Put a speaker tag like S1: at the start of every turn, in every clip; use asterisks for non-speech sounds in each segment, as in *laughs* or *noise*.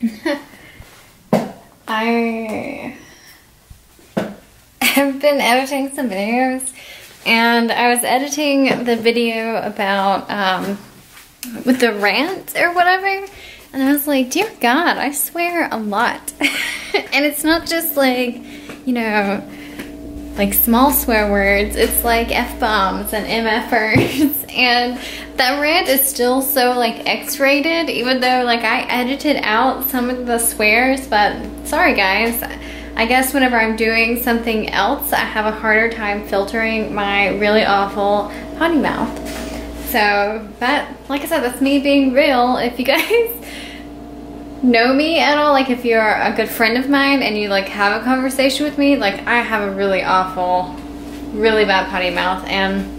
S1: *laughs* I have been editing some videos and I was editing the video about um, with the rant or whatever and I was like, dear God, I swear a lot. *laughs* and it's not just like, you know, like small swear words. It's like F-bombs and MFers. And that rant is still so like X-rated, even though like I edited out some of the swears, but sorry guys. I guess whenever I'm doing something else, I have a harder time filtering my really awful potty mouth. So that, like I said, that's me being real. If you *laughs* guys know me at all, like if you're a good friend of mine and you like have a conversation with me, like I have a really awful, really bad potty mouth and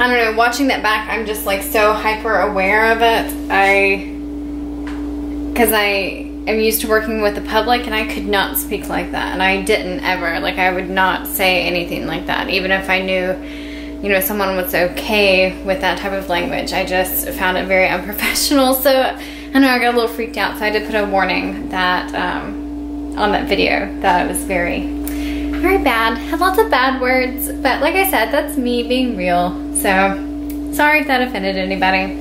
S1: I don't know, watching that back, I'm just like so hyper aware of it. I, cause I am used to working with the public and I could not speak like that. And I didn't ever, like I would not say anything like that. Even if I knew, you know, someone was okay with that type of language. I just found it very *laughs* unprofessional. So I know I got a little freaked out, so I did put a warning that um, on that video that it was very, very bad. Had lots of bad words, but like I said, that's me being real. So sorry if that offended anybody.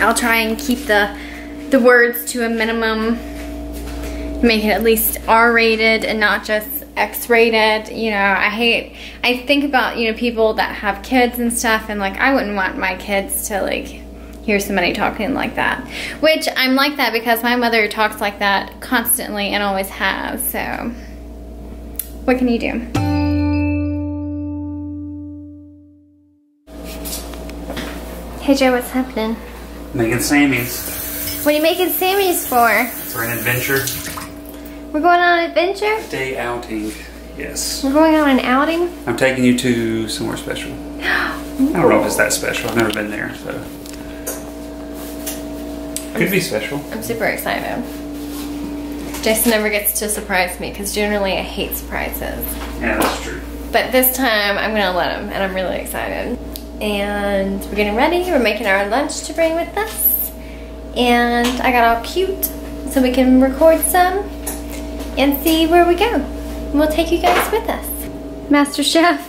S1: I'll try and keep the the words to a minimum, make it at least R-rated and not just X-rated. You know, I hate, I think about, you know, people that have kids and stuff and like, I wouldn't want my kids to like hear somebody talking like that. Which I'm like that because my mother talks like that constantly and always has, so what can you do? Hey Joe, what's happening?
S2: Making Sammy's.
S1: What are you making Sammy's for?
S2: For an adventure.
S1: We're going on an adventure?
S2: Day outing, yes.
S1: We're going on an outing?
S2: I'm taking you to somewhere special. *gasps* I don't know if it's that special. I've never been there, so. Could be special.
S1: I'm super excited. Jason never gets to surprise me because generally I hate surprises.
S2: Yeah, that's true.
S1: But this time I'm gonna let him and I'm really excited. And we're getting ready. We're making our lunch to bring with us. And I got all cute so we can record some and see where we go. And we'll take you guys with us. Master Chef.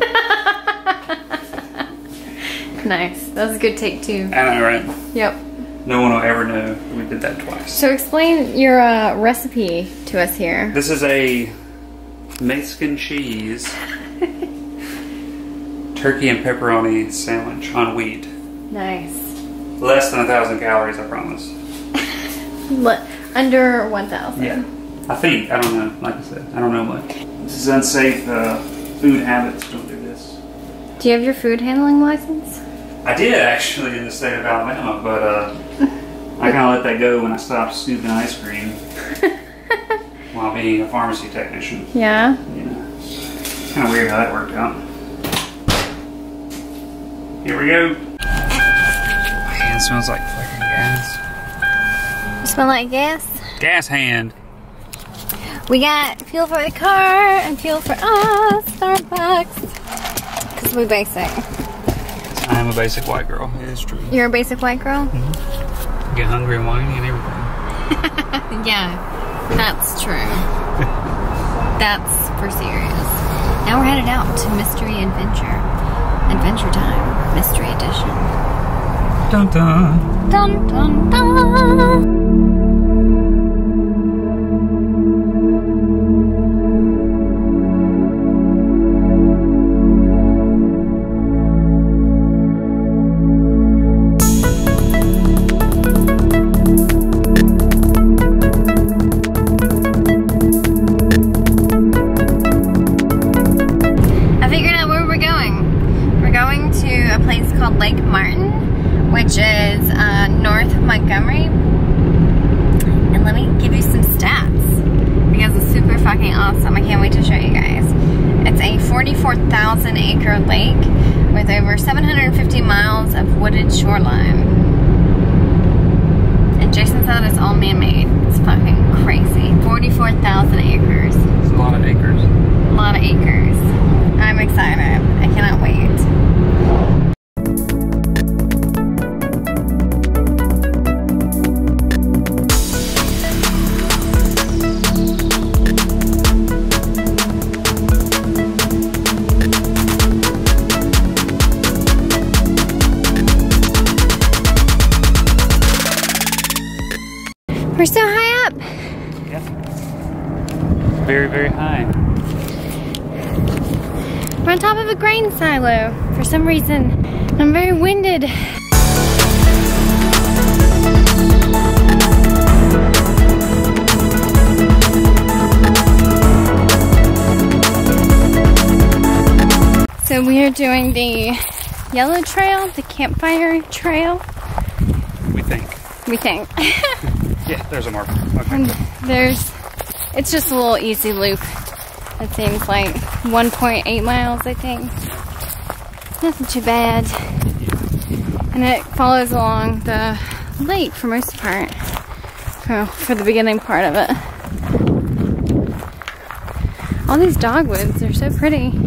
S1: *laughs* nice. That was a good take too.
S2: I know, right?
S1: Yep.
S2: No one will ever know we did that twice.
S1: So explain your uh, recipe to us here.
S2: This is a Mexican cheese *laughs* turkey and pepperoni sandwich on wheat.
S1: Nice.
S2: Less than a thousand calories, I promise. *laughs*
S1: Under 1,000.
S2: Yeah. I think. I don't know. Like I said, I don't know much. This is unsafe uh, food habits. Don't do this.
S1: Do you have your food handling license?
S2: I did actually in the state of Alabama, but uh, I kind of let that go when I stopped scooping ice cream *laughs* while being a pharmacy technician.
S1: Yeah.
S2: Yeah. It's kind of weird how that worked out. Here we go. My hand smells like fucking gas.
S1: You smell like gas?
S2: Gas hand.
S1: We got fuel for the car and fuel for us, Starbucks. Because we basic.
S2: I am a basic white girl. It is true.
S1: You're a basic white girl? Mm-hmm.
S2: Get hungry and whiny and everything. *laughs*
S1: Yeah, that's true. *laughs* that's for serious. Now we're headed out to Mystery Adventure. Adventure Time, Mystery Edition.
S2: Dun dun.
S1: Dun dun dun! Which is uh, north of Montgomery. And let me give you some stats because it's super fucking awesome. I can't wait to show you guys. It's a 44,000 acre lake with over 750 miles of wooded shoreline. And Jason said it's all man-made. It's fucking crazy. 44,000 acres.
S2: It's a lot of acres. Very, very high.
S1: We're on top of a grain silo for some reason. I'm very winded. So we are doing the yellow trail, the campfire trail,
S2: We think.
S1: we think. *laughs*
S2: Yeah, there's a marker. Okay.
S1: And there's, it's just a little easy loop. It seems like 1.8 miles, I think. Nothing too bad. And it follows along the lake for most part. For, for the beginning part of it. All these dogwoods are so pretty.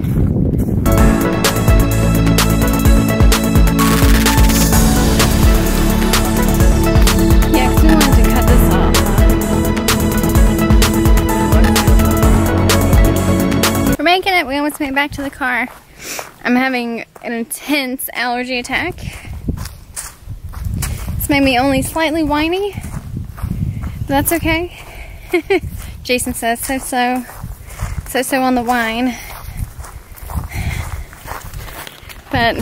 S1: It back to the car. I'm having an intense allergy attack. It's made me only slightly whiny. That's okay. *laughs* Jason says so so. So so on the wine. But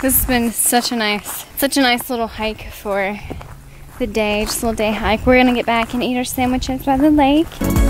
S1: this has been such a nice, such a nice little hike for the day, just a little day hike. We're gonna get back and eat our sandwiches by the lake.